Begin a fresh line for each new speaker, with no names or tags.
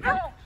No.